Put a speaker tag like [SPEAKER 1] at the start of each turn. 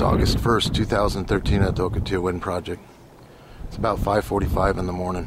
[SPEAKER 1] It's August 1st, 2013 at the Ocotillo Wind Project. It's about 5:45 in the morning.